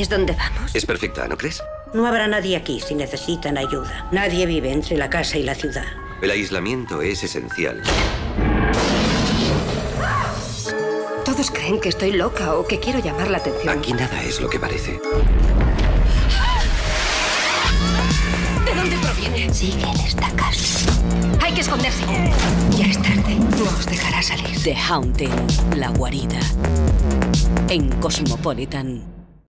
Es donde vamos? Es perfecta, ¿no crees? No habrá nadie aquí si necesitan ayuda. Nadie vive entre la casa y la ciudad. El aislamiento es esencial. Todos creen que estoy loca o que quiero llamar la atención. Aquí nada es lo que parece. ¿De dónde proviene? Sigue en esta casa. Hay que esconderse. Ya es tarde. No os dejará salir. The Haunting, la guarida. En Cosmopolitan